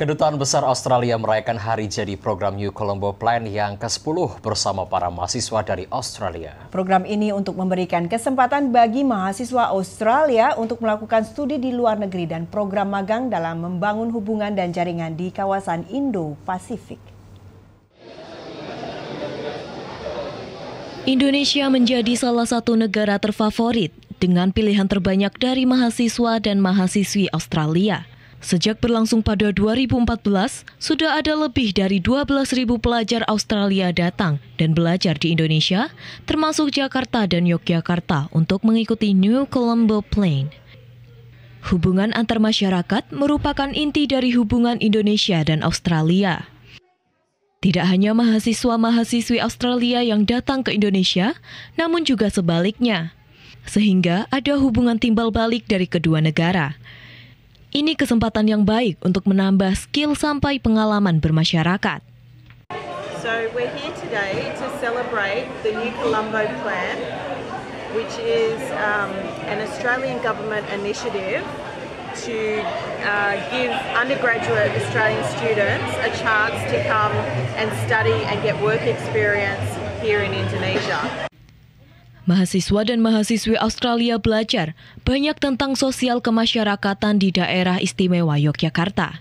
Kedutaan Besar Australia merayakan hari jadi program New Colombo Plan yang ke-10 bersama para mahasiswa dari Australia. Program ini untuk memberikan kesempatan bagi mahasiswa Australia untuk melakukan studi di luar negeri dan program magang dalam membangun hubungan dan jaringan di kawasan Indo-Pasifik. Indonesia menjadi salah satu negara terfavorit dengan pilihan terbanyak dari mahasiswa dan mahasiswi Australia. Sejak berlangsung pada 2014, sudah ada lebih dari 12.000 pelajar Australia datang dan belajar di Indonesia, termasuk Jakarta dan Yogyakarta untuk mengikuti New Colombo Plan. Hubungan antar masyarakat merupakan inti dari hubungan Indonesia dan Australia. Tidak hanya mahasiswa-mahasiswi Australia yang datang ke Indonesia, namun juga sebaliknya. Sehingga ada hubungan timbal balik dari kedua negara. Ini kesempatan yang baik untuk menambah skill sampai pengalaman bermasyarakat. So we're here today to celebrate the New Colombo Plan, which is um, an Australian government initiative to uh, give undergraduate Australian students a chance to come and study and get work experience here in Indonesia. Mahasiswa dan mahasiswi Australia belajar banyak tentang sosial kemasyarakatan di daerah istimewa Yogyakarta.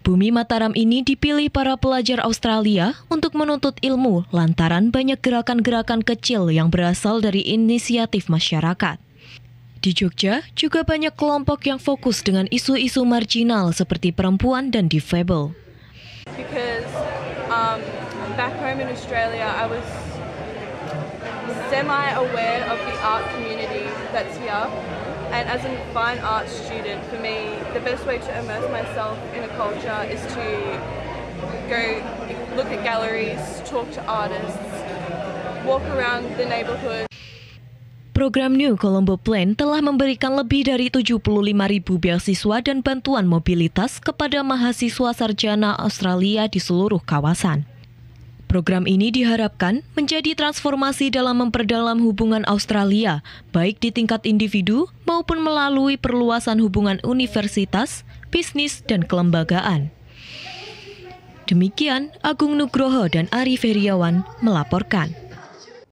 Bumi Mataram ini dipilih para pelajar Australia untuk menuntut ilmu lantaran banyak gerakan-gerakan kecil yang berasal dari inisiatif masyarakat. Di Jogja juga banyak kelompok yang fokus dengan isu-isu marginal seperti perempuan dan difabel. Because um, back home in Australia, I was semi-aware of the art community that's here. And as a fine arts student, for me, the best way to immerse myself in a culture is to go look at galleries, talk to artists, walk around the neighborhood. Program New Colombo Plan telah memberikan lebih dari 75 ribu beasiswa dan bantuan mobilitas kepada mahasiswa sarjana Australia di seluruh kawasan. Program ini diharapkan menjadi transformasi dalam memperdalam hubungan Australia, baik di tingkat individu maupun melalui perluasan hubungan universitas, bisnis, dan kelembagaan. Demikian Agung Nugroho dan Ari Feriawan melaporkan.